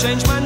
change my